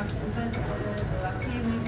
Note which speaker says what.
Speaker 1: Charge Present, Level Active